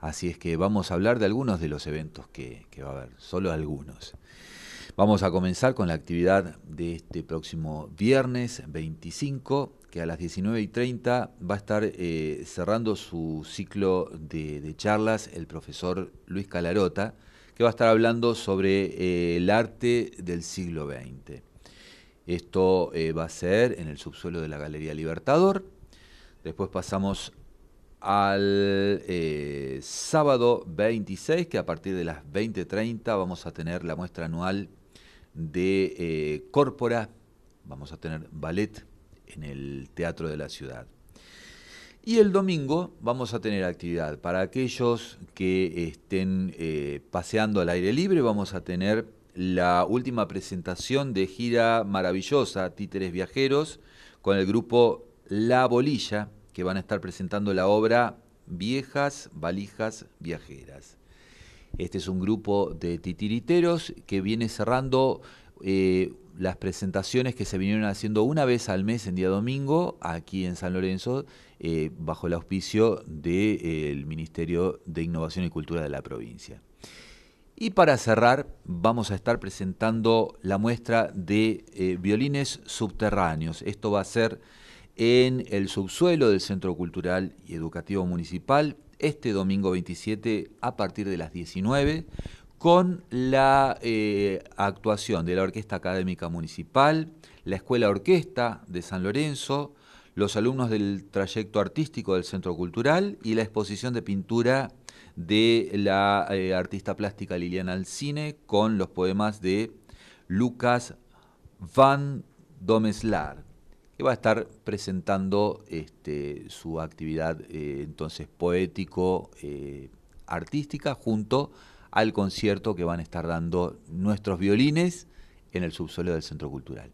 Así es que vamos a hablar de algunos de los eventos que, va a haber, solo algunos. Vamos a comenzar con la actividad de este próximo viernes 25, que a las 19 y 30 va a estar eh, cerrando su ciclo de, charlas el profesor Luis Calarota, que va a estar hablando sobre eh, el arte del siglo XX. Esto eh, va a ser en el subsuelo de la Galería Libertador. Después pasamos al sábado 26, que a partir de las 20.30 vamos a tener la muestra anual de eh, Córpora, vamos a tener ballet en el Teatro de la Ciudad. Y el domingo vamos a tener actividad. Para aquellos que estén eh, paseando al aire libre, vamos a tener la última presentación de gira maravillosa, Títeres Viajeros, con el grupo La Bolilla, que van a estar presentando la obra Viejas Valijas Viajeras. Este es un grupo de titiriteros que viene cerrando eh, las presentaciones que se vinieron haciendo una vez al mes en día domingo aquí en San Lorenzo eh, bajo el auspicio del Ministerio de Innovación y Cultura de la provincia. Y para cerrar vamos a estar presentando la muestra de eh, violines subterráneos. Esto va a ser en el subsuelo del Centro Cultural y Educativo Municipal este domingo 27 a partir de las 19 con la eh, actuación de la Orquesta Académica Municipal, la Escuela Orquesta de San Lorenzo, los alumnos del trayecto artístico del Centro Cultural y la exposición de pintura de la eh, artista plástica Liliana Alcine con los poemas de Lucas van Domeslar que va a estar presentando este, su actividad eh, entonces poético eh, artística junto al concierto que van a estar dando nuestros violines en el subsuelo del Centro Cultural.